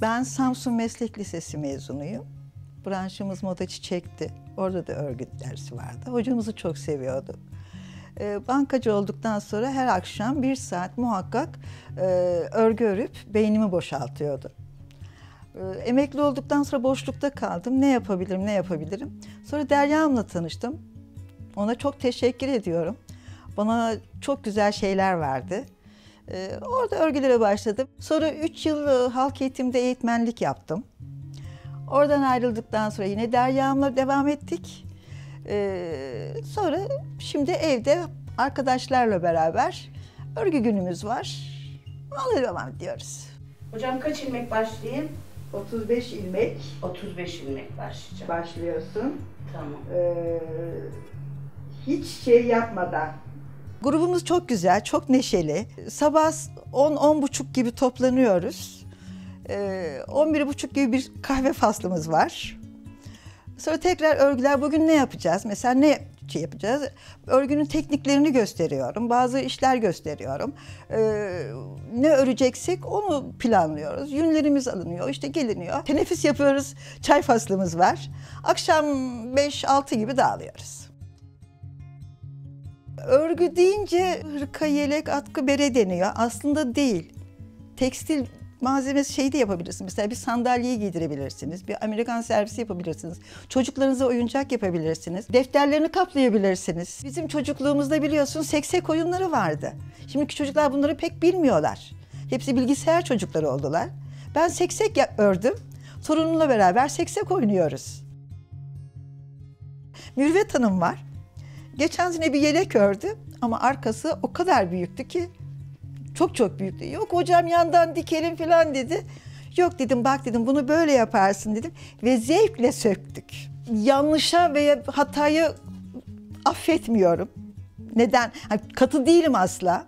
Ben Samsun Meslek Lisesi mezunuyum. Branşımız moda çiçekti. Orada da örgü dersi vardı. Hocamızı çok seviyordu. Ee, bankacı olduktan sonra her akşam bir saat muhakkak e, örgü örüp beynimi boşaltıyordu. Ee, emekli olduktan sonra boşlukta kaldım. Ne yapabilirim, ne yapabilirim? Sonra Derya Hanım'la tanıştım. Ona çok teşekkür ediyorum. Bana çok güzel şeyler verdi. Ee, orada örgülere başladım. Sonra 3 yıl e, halk eğitimde eğitmenlik yaptım. Oradan ayrıldıktan sonra yine Derya Hanım'la devam ettik. Ee, sonra şimdi evde arkadaşlarla beraber örgü günümüz var. Ona devam ediyoruz. Hocam kaç ilmek başlayayım? 35 ilmek 35 ilmek başlayacağım. başlıyorsun. Tamam. Ee, hiç şey yapmadan. Grubumuz çok güzel, çok neşeli. Sabah 10-10.30 gibi toplanıyoruz. Ee, 11.30 gibi bir kahve faslımız var. Sonra tekrar örgüler bugün ne yapacağız? Mesela ne şey yapacağız? Örgünün tekniklerini gösteriyorum. Bazı işler gösteriyorum. Ee, ne öreceksek onu planlıyoruz. Yünlerimiz alınıyor, işte geliniyor. Teneffüs yapıyoruz. Çay faslımız var. Akşam 5-6 gibi dağılıyoruz. Örgü deyince hırka, yelek, atkı, bere deniyor. Aslında değil. Tekstil malzemesi şey de yapabilirsiniz. Mesela bir sandalyeyi giydirebilirsiniz. Bir Amerikan servisi yapabilirsiniz. Çocuklarınıza oyuncak yapabilirsiniz. Defterlerini kaplayabilirsiniz. Bizim çocukluğumuzda biliyorsun seksek oyunları vardı. Şimdiki çocuklar bunları pek bilmiyorlar. Hepsi bilgisayar çocukları oldular. Ben seksek ördüm. Torunumla beraber seksek oynuyoruz. Mürvet Hanım var. Geçen sene bir yelek ördü ama arkası o kadar büyüktü ki çok çok büyüktü. Yok hocam yandan dikelim falan dedi. Yok dedim bak dedim bunu böyle yaparsın dedim ve zevkle söktük. Yanlışa veya hatayı affetmiyorum. Neden? Katı değilim asla.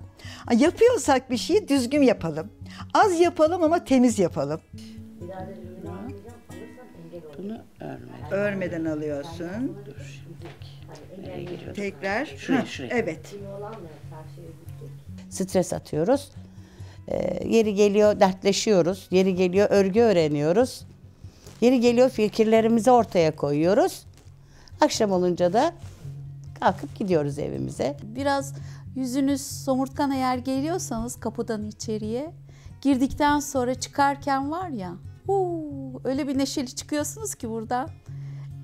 Yapıyorsak bir şeyi düzgün yapalım. Az yapalım ama temiz yapalım. Bunu örme. Örmeden alıyorsun. Nereye giriyor? Tekrar. Şuraya, şuraya. Evet. stres atıyoruz. Ee, yeri geliyor dertleşiyoruz. Yeri geliyor örgü öğreniyoruz. Yeri geliyor fikirlerimizi ortaya koyuyoruz. Akşam olunca da kalkıp gidiyoruz evimize. Biraz yüzünüz somurtkan eğer geliyorsanız kapıdan içeriye girdikten sonra çıkarken var ya huu, öyle bir neşeli çıkıyorsunuz ki buradan.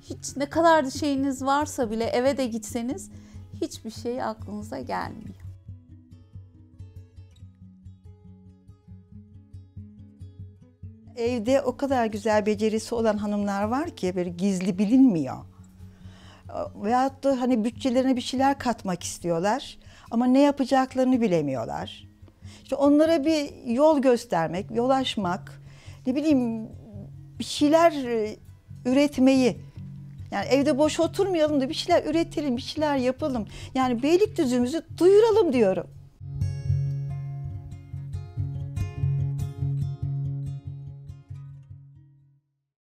Hiç ne kadar da şeyiniz varsa bile eve de gitseniz hiçbir şey aklınıza gelmiyor. Evde o kadar güzel becerisi olan hanımlar var ki böyle gizli bilinmiyor. Veyahut da hani bütçelerine bir şeyler katmak istiyorlar ama ne yapacaklarını bilemiyorlar. İşte onlara bir yol göstermek, yol açmak, ne bileyim bir şeyler e, üretmeyi. Yani evde boş oturmayalım da bir şeyler üretelim, bir şeyler yapalım. Yani Beylikdüzü'müzü duyuralım diyorum.